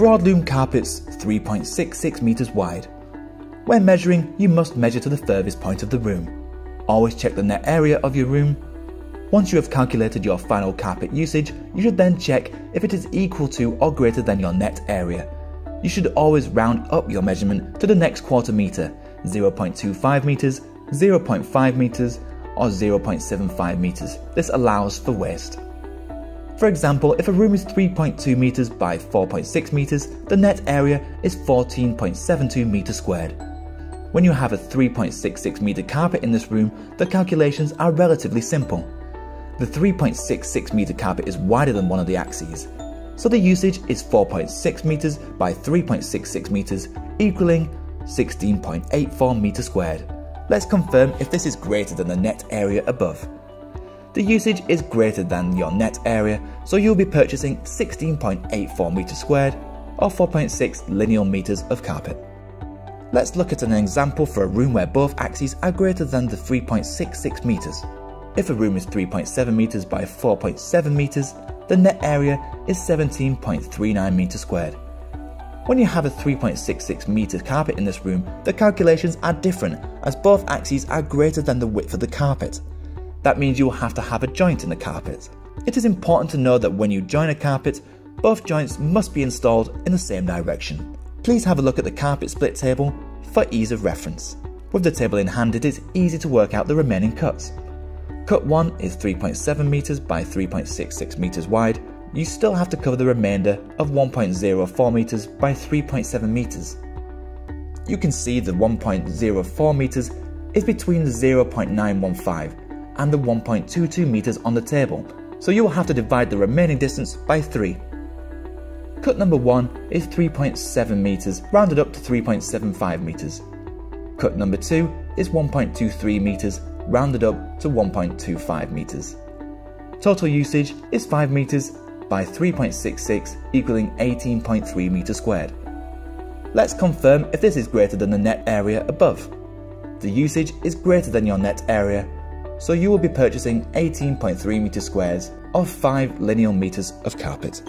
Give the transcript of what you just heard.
Broadloom carpets 3.66 meters wide. When measuring, you must measure to the furthest point of the room. Always check the net area of your room. Once you have calculated your final carpet usage, you should then check if it is equal to or greater than your net area. You should always round up your measurement to the next quarter meter, 0.25 meters, 0.5 meters, or 0.75 meters. This allows for waste. For example, if a room is 3.2 meters by 4.6 meters, the net area is 14.72 meters squared. When you have a 3.66 meter carpet in this room, the calculations are relatively simple. The 3.66 meter carpet is wider than one of the axes, so the usage is 4.6 meters by 3.66 meters, equaling 16.84 meters squared. Let's confirm if this is greater than the net area above the usage is greater than your net area, so you'll be purchasing 16.84 meters squared or 4.6 linear meters of carpet. Let's look at an example for a room where both axes are greater than the 3.66 meters. If a room is 3.7 meters by 4.7 meters, the net area is 17.39 meters squared. When you have a 3.66 meter carpet in this room, the calculations are different as both axes are greater than the width of the carpet. That means you will have to have a joint in the carpet. It is important to know that when you join a carpet, both joints must be installed in the same direction. Please have a look at the carpet split table for ease of reference. With the table in hand it is easy to work out the remaining cuts. Cut 1 is 3.7 meters by 3.66 meters wide. You still have to cover the remainder of 1.04 meters by 3.7 meters. You can see the 1.04 meters is between 0.915 and the 1.22 meters on the table, so you will have to divide the remaining distance by 3. Cut number 1 is 3.7 meters, rounded up to 3.75 meters. Cut number 2 is 1.23 meters, rounded up to 1.25 meters. Total usage is 5 meters by 3.66 equaling 18.3 meters squared. Let's confirm if this is greater than the net area above. The usage is greater than your net area so you will be purchasing 18.3 meter squares of 5 linear meters of carpet.